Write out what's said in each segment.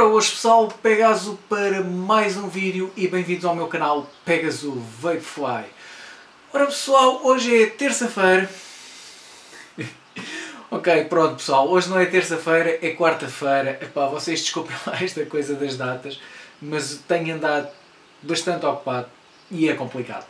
Ora hoje pessoal, Pegaso para mais um vídeo e bem-vindos ao meu canal Pegaso Vapefly. Ora pessoal, hoje é terça-feira. ok, pronto pessoal, hoje não é terça-feira, é quarta-feira. Epá, vocês desculpem lá esta coisa das datas, mas tenho andado bastante ocupado e é complicado.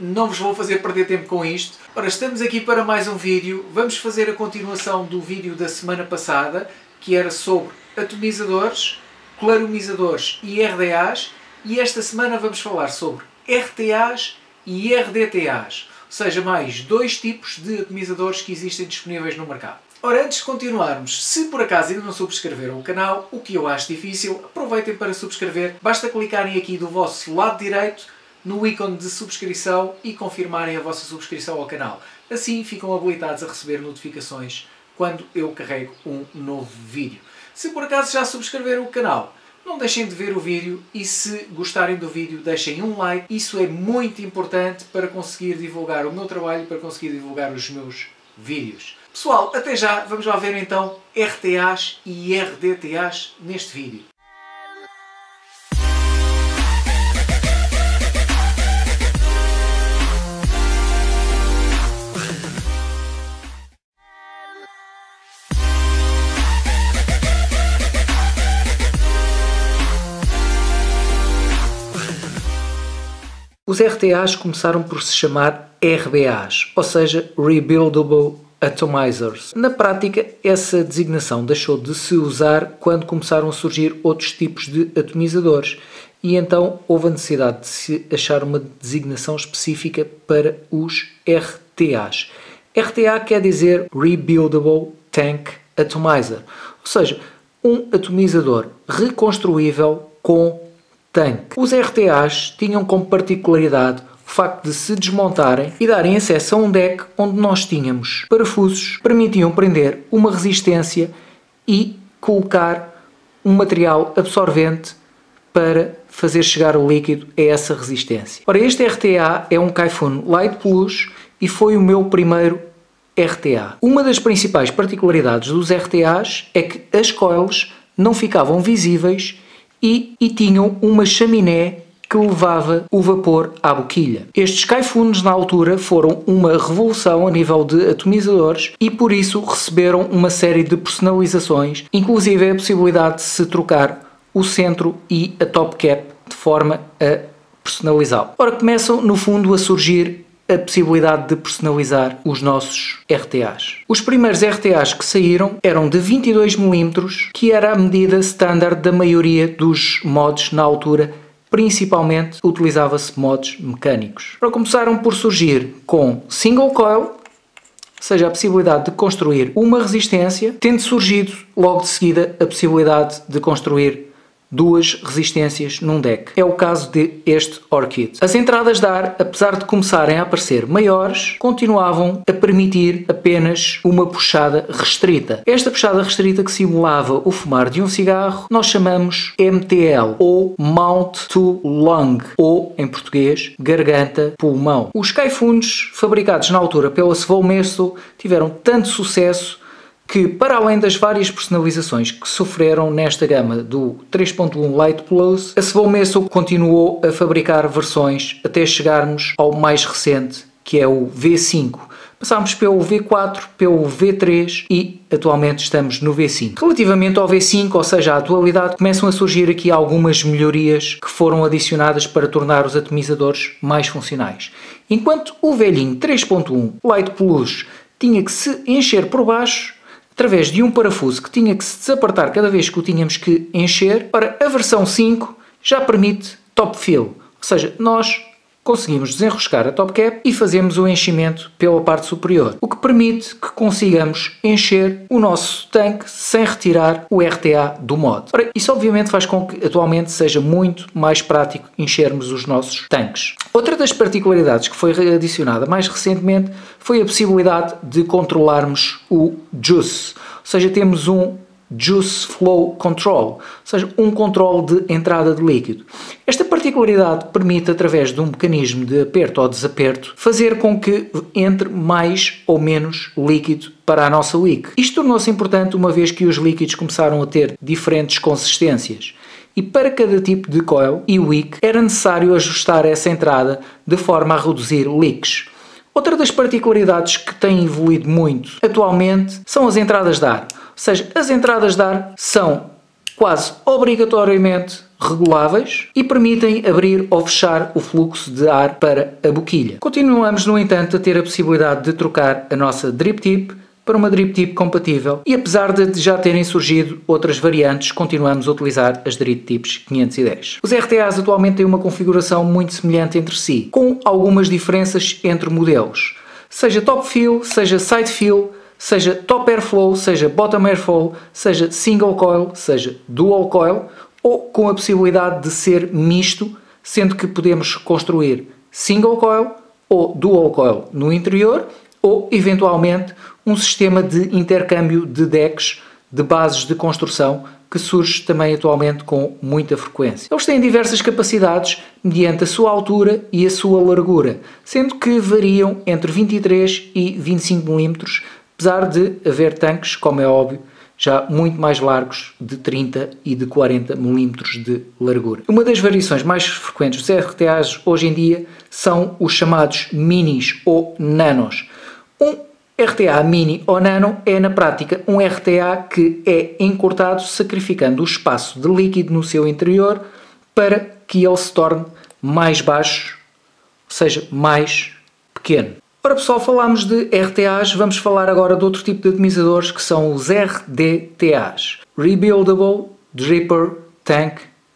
Não vos vou fazer perder tempo com isto. Ora, estamos aqui para mais um vídeo. Vamos fazer a continuação do vídeo da semana passada, que era sobre atomizadores, claromizadores e RDAs. E esta semana vamos falar sobre RTAs e RDTAs, ou seja, mais dois tipos de atomizadores que existem disponíveis no mercado. Ora, antes de continuarmos, se por acaso ainda não subscreveram o canal, o que eu acho difícil, aproveitem para subscrever. Basta clicarem aqui do vosso lado direito no ícone de subscrição e confirmarem a vossa subscrição ao canal. Assim ficam habilitados a receber notificações quando eu carrego um novo vídeo. Se por acaso já subscreveram o canal, não deixem de ver o vídeo e se gostarem do vídeo deixem um like. Isso é muito importante para conseguir divulgar o meu trabalho para conseguir divulgar os meus vídeos. Pessoal, até já, vamos lá ver então RTAs e RDTAs neste vídeo. Os RTAs começaram por se chamar RBAs, ou seja, Rebuildable Atomizers. Na prática, essa designação deixou de se usar quando começaram a surgir outros tipos de atomizadores e então houve a necessidade de se achar uma designação específica para os RTAs. RTA quer dizer Rebuildable Tank Atomizer, ou seja, um atomizador reconstruível com tanque. Os RTAs tinham como particularidade o facto de se desmontarem e darem acesso a um deck onde nós tínhamos parafusos permitiam prender uma resistência e colocar um material absorvente para fazer chegar o líquido a essa resistência. Ora, este RTA é um Kaifun Light Plus e foi o meu primeiro RTA. Uma das principais particularidades dos RTAs é que as coils não ficavam visíveis e, e tinham uma chaminé que levava o vapor à boquilha. Estes caifunes na altura foram uma revolução a nível de atomizadores e por isso receberam uma série de personalizações, inclusive a possibilidade de se trocar o centro e a top cap de forma a personalizá-lo. Ora, começam no fundo a surgir a possibilidade de personalizar os nossos RTAs. Os primeiros RTAs que saíram eram de 22mm, que era a medida standard da maioria dos mods na altura, principalmente utilizava-se mods mecânicos. Para começaram por surgir com single coil, ou seja, a possibilidade de construir uma resistência, tendo surgido logo de seguida a possibilidade de construir duas resistências num deck. É o caso de este Orchid. As entradas de ar, apesar de começarem a aparecer maiores, continuavam a permitir apenas uma puxada restrita. Esta puxada restrita que simulava o fumar de um cigarro, nós chamamos MTL ou Mount to Lung ou em português garganta pulmão. Os Kaifuns fabricados na altura pela Svolmesto tiveram tanto sucesso que, para além das várias personalizações que sofreram nesta gama do 3.1 Light Plus, a Svolmeso continuou a fabricar versões até chegarmos ao mais recente, que é o V5. Passámos pelo V4, pelo V3 e atualmente estamos no V5. Relativamente ao V5, ou seja, à atualidade, começam a surgir aqui algumas melhorias que foram adicionadas para tornar os atomizadores mais funcionais. Enquanto o velhinho 3.1 Light Plus tinha que se encher por baixo, através de um parafuso que tinha que se desapertar cada vez que o tínhamos que encher. Ora, a versão 5 já permite top fill, ou seja, nós conseguimos desenroscar a top cap e fazemos o enchimento pela parte superior, o que permite que consigamos encher o nosso tanque sem retirar o RTA do mod. Ora, isso obviamente faz com que atualmente seja muito mais prático enchermos os nossos tanques. Outra das particularidades que foi adicionada mais recentemente foi a possibilidade de controlarmos o juice, ou seja, temos um Juice Flow Control, ou seja, um controle de entrada de líquido. Esta particularidade permite, através de um mecanismo de aperto ou desaperto, fazer com que entre mais ou menos líquido para a nossa wick. Isto tornou-se importante uma vez que os líquidos começaram a ter diferentes consistências. E para cada tipo de coil e wick era necessário ajustar essa entrada de forma a reduzir leaks. Outra das particularidades que tem evoluído muito atualmente são as entradas de ar. Seja, as entradas de ar são quase obrigatoriamente reguláveis e permitem abrir ou fechar o fluxo de ar para a boquilha. Continuamos, no entanto, a ter a possibilidade de trocar a nossa drip tip para uma drip tip compatível e apesar de já terem surgido outras variantes, continuamos a utilizar as drip tips 510. Os RTAs atualmente têm uma configuração muito semelhante entre si, com algumas diferenças entre modelos. Seja top fill, seja side fill, seja top airflow, seja bottom airflow, seja single coil, seja dual coil, ou com a possibilidade de ser misto, sendo que podemos construir single coil ou dual coil no interior ou eventualmente um sistema de intercâmbio de decks de bases de construção que surge também atualmente com muita frequência. Eles têm diversas capacidades mediante a sua altura e a sua largura, sendo que variam entre 23 e 25 mm, apesar de haver tanques, como é óbvio, já muito mais largos, de 30 e de 40 mm de largura. Uma das variações mais frequentes dos RTAs hoje em dia são os chamados minis ou nanos. Um RTA mini ou nano é, na prática, um RTA que é encurtado sacrificando o espaço de líquido no seu interior para que ele se torne mais baixo, ou seja, mais pequeno. Ora pessoal, falámos de RTAs, vamos falar agora de outro tipo de atomizadores que são os RDTAs. Rebuildable Dripper Tank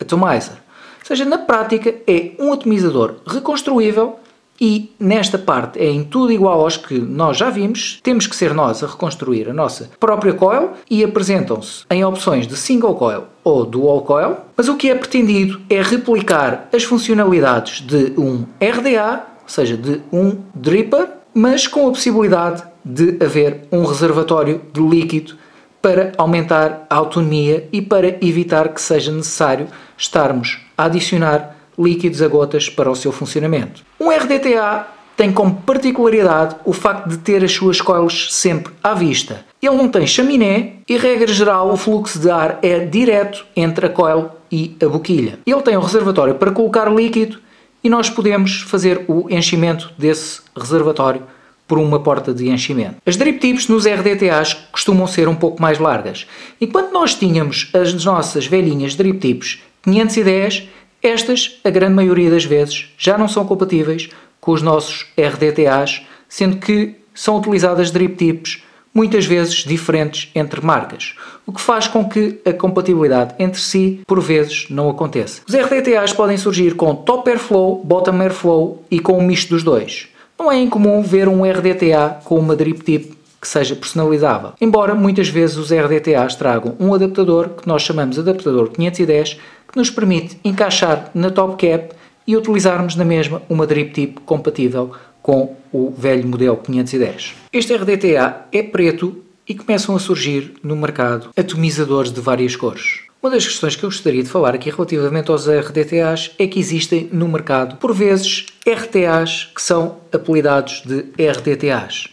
Atomizer. Ou seja, na prática é um atomizador reconstruível e nesta parte é em tudo igual aos que nós já vimos, temos que ser nós a reconstruir a nossa própria coil e apresentam-se em opções de single coil ou dual coil, mas o que é pretendido é replicar as funcionalidades de um RDA, seja, de um dripper, mas com a possibilidade de haver um reservatório de líquido para aumentar a autonomia e para evitar que seja necessário estarmos a adicionar líquidos a gotas para o seu funcionamento. Um RDTA tem como particularidade o facto de ter as suas coils sempre à vista. Ele não tem chaminé e, regra geral, o fluxo de ar é direto entre a coil e a boquilha. Ele tem um reservatório para colocar líquido e nós podemos fazer o enchimento desse reservatório por uma porta de enchimento. As drip tips nos RDTAs costumam ser um pouco mais largas. Enquanto nós tínhamos as nossas velhinhas drip tips 510, estas, a grande maioria das vezes, já não são compatíveis com os nossos RDTAs, sendo que são utilizadas drip tips muitas vezes diferentes entre marcas, o que faz com que a compatibilidade entre si por vezes não aconteça. Os RDTAs podem surgir com top airflow, bottom airflow e com um misto dos dois. Não é incomum ver um RDTA com uma drip tip que seja personalizável, embora muitas vezes os RDTAs tragam um adaptador que nós chamamos adaptador 510 que nos permite encaixar na top cap e utilizarmos na mesma uma drip tip compatível com o velho modelo 510. Este RDTA é preto e começam a surgir no mercado atomizadores de várias cores. Uma das questões que eu gostaria de falar aqui relativamente aos RDTAs é que existem no mercado, por vezes, RTAs que são apelidados de RDTAs.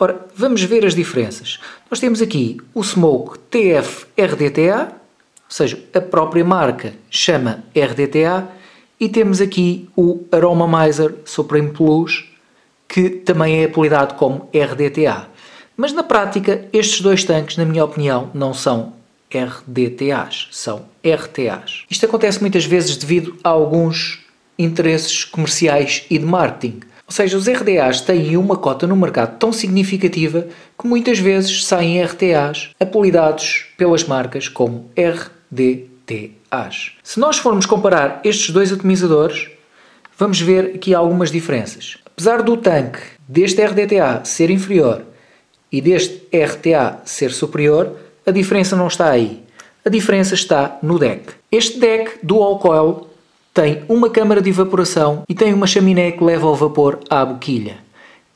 Ora, vamos ver as diferenças. Nós temos aqui o Smoke TF RDTA ou seja, a própria marca chama RDTA e temos aqui o Aromamizer Supreme Plus, que também é apelidado como RDTA. Mas na prática, estes dois tanques, na minha opinião, não são RDTAs, são RTAs. Isto acontece muitas vezes devido a alguns interesses comerciais e de marketing. Ou seja, os RDAs têm uma cota no mercado tão significativa que muitas vezes saem RTAs apelidados pelas marcas como RDTA DTAs. Se nós formos comparar estes dois atomizadores, vamos ver aqui algumas diferenças. Apesar do tanque deste RDTA ser inferior e deste RTA ser superior, a diferença não está aí. A diferença está no deck. Este deck Dual Coil tem uma câmara de evaporação e tem uma chaminé que leva o vapor à boquilha.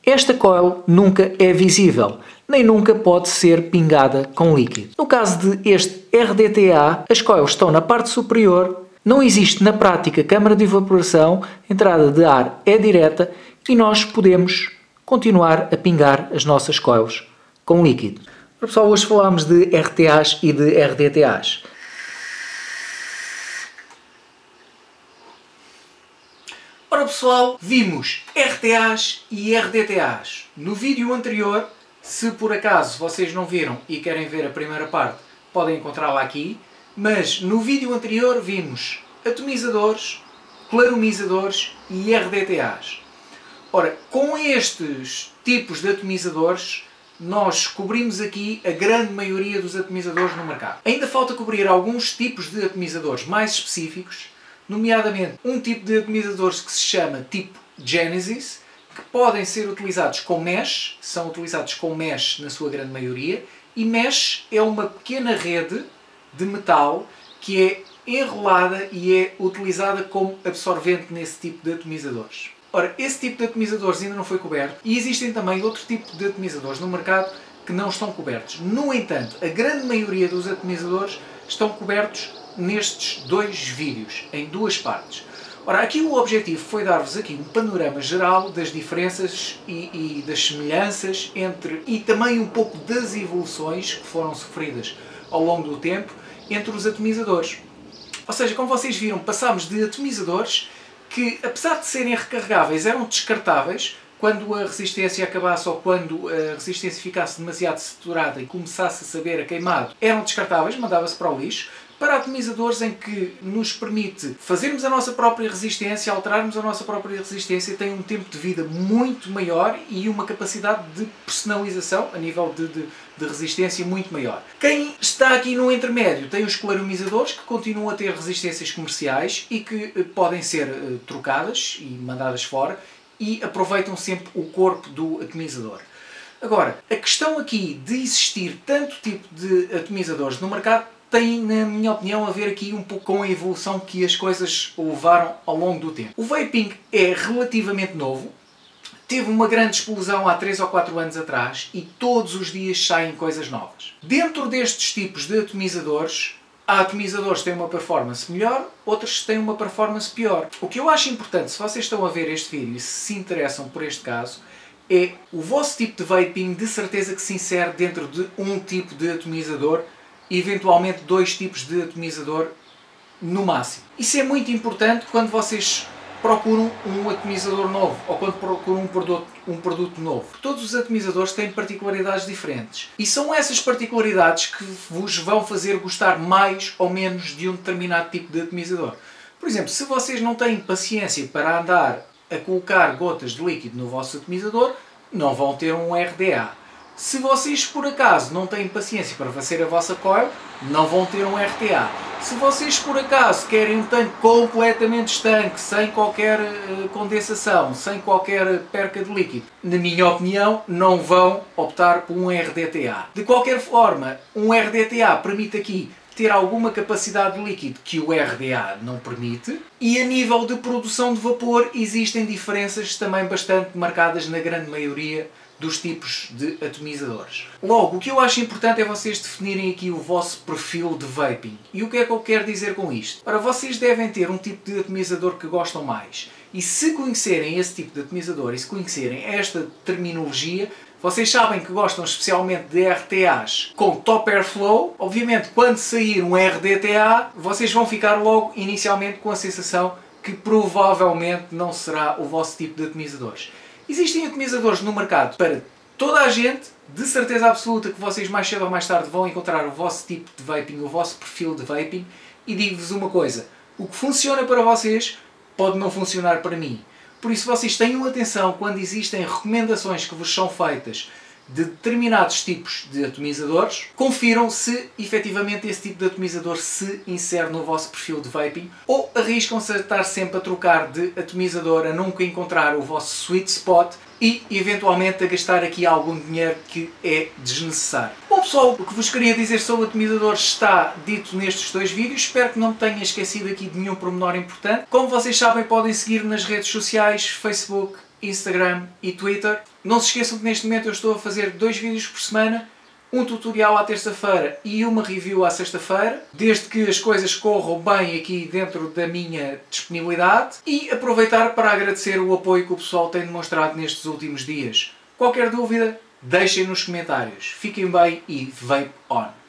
esta coil nunca é visível, nem nunca pode ser pingada com líquido. No caso de este RDTA, as coils estão na parte superior, não existe na prática câmara de evaporação, entrada de ar é direta e nós podemos continuar a pingar as nossas coils com líquido. Pessoal, hoje falámos de RTAs e de RDTAs. Ora pessoal, vimos RTAs e RDTAs. No vídeo anterior, se por acaso vocês não viram e querem ver a primeira parte, podem encontrá-la aqui. Mas no vídeo anterior vimos atomizadores, claromizadores e RDTAs. Ora, com estes tipos de atomizadores, nós cobrimos aqui a grande maioria dos atomizadores no mercado. Ainda falta cobrir alguns tipos de atomizadores mais específicos nomeadamente um tipo de atomizadores que se chama tipo Genesis, que podem ser utilizados com mesh, são utilizados com mesh na sua grande maioria, e mesh é uma pequena rede de metal que é enrolada e é utilizada como absorvente nesse tipo de atomizadores. Ora, esse tipo de atomizadores ainda não foi coberto e existem também outro tipo de atomizadores no mercado que não estão cobertos. No entanto, a grande maioria dos atomizadores estão cobertos nestes dois vídeos, em duas partes. Ora, aqui o objetivo foi dar-vos aqui um panorama geral das diferenças e, e, das semelhanças entre e também um pouco das evoluções que foram sofridas ao longo do tempo entre os atomizadores. Ou seja, como vocês viram, passámos de atomizadores que, apesar de serem recarregáveis, eram descartáveis quando a resistência acabasse ou quando a resistência ficasse demasiado saturada e começasse a saber a queimado, eram descartáveis, mandava-se para o lixo para atomizadores em que nos permite fazermos a nossa própria resistência, alterarmos a nossa própria resistência, tem um tempo de vida muito maior e uma capacidade de personalização a nível de, de, de resistência muito maior. Quem está aqui no intermédio tem os claromizadores que continuam a ter resistências comerciais e que eh, podem ser uh, trocadas e mandadas fora e aproveitam sempre o corpo do atomizador. Agora, a questão aqui de existir tanto tipo de atomizadores no mercado tem, na minha opinião, a ver aqui um pouco com a evolução que as coisas levaram ao longo do tempo. O vaping é relativamente novo, teve uma grande explosão há 3 ou 4 anos atrás e todos os dias saem coisas novas. Dentro destes tipos de atomizadores, há atomizadores que têm uma performance melhor, outros têm uma performance pior. O que eu acho importante, se vocês estão a ver este vídeo e se interessam por este caso, é o vosso tipo de vaping de certeza que se insere dentro de um tipo de atomizador eventualmente dois tipos de atomizador no máximo. Isso é muito importante quando vocês procuram um atomizador novo ou quando procuram um produto, um produto novo. Todos os atomizadores têm particularidades diferentes e são essas particularidades que vos vão fazer gostar mais ou menos de um determinado tipo de atomizador. Por exemplo, se vocês não têm paciência para andar a colocar gotas de líquido no vosso atomizador, não vão ter um RDA. Se vocês por acaso não têm paciência para fazer a vossa coil, não vão ter um RTA. Se vocês por acaso querem um tanque completamente estanque, sem qualquer uh, condensação, sem qualquer perca de líquido, na minha opinião, não vão optar por um RDTA. De qualquer forma, um RDTA permite aqui ter alguma capacidade de líquido que o RDA não permite e a nível de produção de vapor existem diferenças também bastante marcadas na grande maioria dos tipos de atomizadores. Logo, o que eu acho importante é vocês definirem aqui o vosso perfil de vaping. E o que é que eu quero dizer com isto? Ora, vocês devem ter um tipo de atomizador que gostam mais. E se conhecerem esse tipo de atomizador e se conhecerem esta terminologia, vocês sabem que gostam especialmente de RTAs com top airflow. Obviamente, quando sair um RDTA, vocês vão ficar logo inicialmente com a sensação que provavelmente não será o vosso tipo de atomizadores. Existem atomizadores no mercado para toda a gente, de certeza absoluta que vocês mais cedo ou mais tarde vão encontrar o vosso tipo de vaping, o vosso perfil de vaping, e digo-vos uma coisa, o que funciona para vocês pode não funcionar para mim. Por isso vocês tenham atenção quando existem recomendações que vos são feitas de determinados tipos de atomizadores, confiram se efetivamente esse tipo de atomizador se insere no vosso perfil de vaping ou arriscam-se a estar sempre a trocar de atomizador, a nunca encontrar o vosso sweet spot e eventualmente a gastar aqui algum dinheiro que é desnecessário. Bom pessoal, o que vos queria dizer sobre atomizadores está dito nestes dois vídeos, espero que não me tenha esquecido aqui de nenhum pormenor importante. Como vocês sabem podem seguir nas redes sociais, Facebook, Instagram e Twitter. Não se esqueçam que neste momento eu estou a fazer dois vídeos por semana, um tutorial à terça-feira e uma review à sexta-feira, desde que as coisas corram bem aqui dentro da minha disponibilidade e aproveitar para agradecer o apoio que o pessoal tem demonstrado nestes últimos dias. Qualquer dúvida, deixem nos comentários. Fiquem bem e vape on!